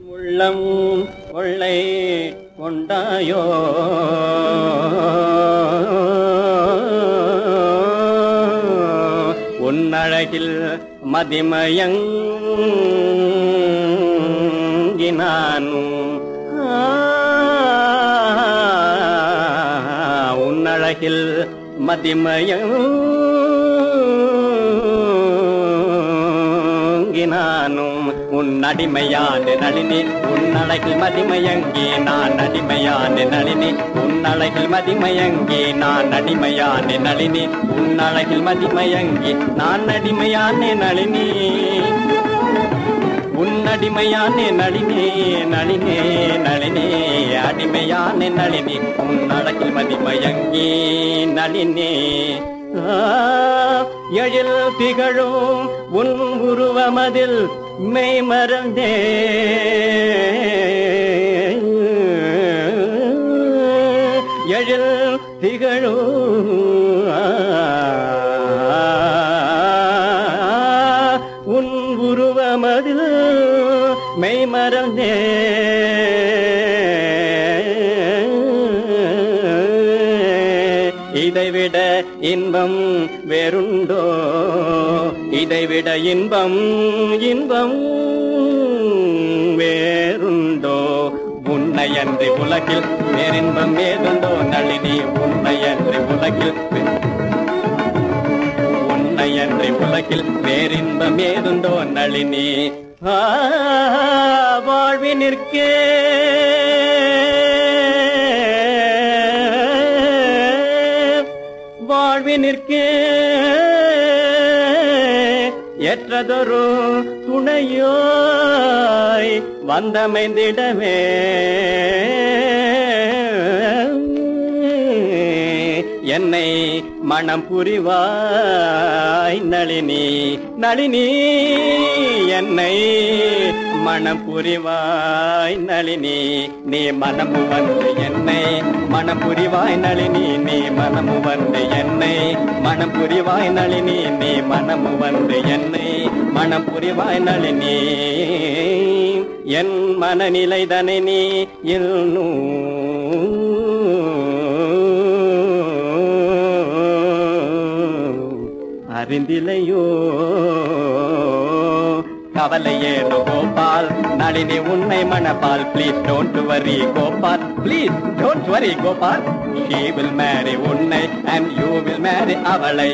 உள்ளம் கொள்ளை கொண்டாயோ? உன்னழகில் மதிமயங்கினானும். உன்னழகில் மதிமயங்கினானும் உன் அடிமையான நளினி. உன் அழகில் மதிமயங்கி நான் அடிமையான நளினி. உன் அழகில் மதிமயங்கி நான் அடிமையான நளினி. உன் அழகில் மதிமயங்கி நான் அடிமையான நளினி. உன் அடிமையான நளினே நளினே நளினே. அடிமையானே நளினி. உன் அழகில் மதிமயங்கி நளினே. எழில் திகழும் உன் உருவமதில் மெய் மறந்தே எழில் திகழும் உன் உருவமதில் மெய் மறந்தே இதைவிட இன்பம் வேறுண்டோ இதைவிட இன்பம் இன்பம் வேறுண்டோ உன்னையன்றி உலகில் வேறின்பம் ஏதுண்டோ நளினி உன்னையன்றி உலகில் வே- உன்னையன்றி உலகில் வேறின்பம் ஏதுண்டோ நளினி ஆ, வாழ்வினிற்கே வாழ்வினிற்கே ஏற்றதொரு துணையோய் வந்தமைந்திடமே. என்னை மனம் புரிவாய் நளினி நளினி. என்னை மனம் புரிவாய் நளினி நீ மனமு வந்து என்னை மனம் புரிவாய் நளினி நீ மனமு வந்து என்னை. மனம் புரிவாய் நளினி நீ மனமு வந்து என்னை. மனம் புரிவாய் நளினி என் மனநிலை தனி நீ இன்னும் அறிந்திலையோ கவலை ஏனோ கோபால் நளினி உன்னை மணப்பால் please don't worry Gopal please don't worry Gopal she will marry உன்னை and you will marry அவளை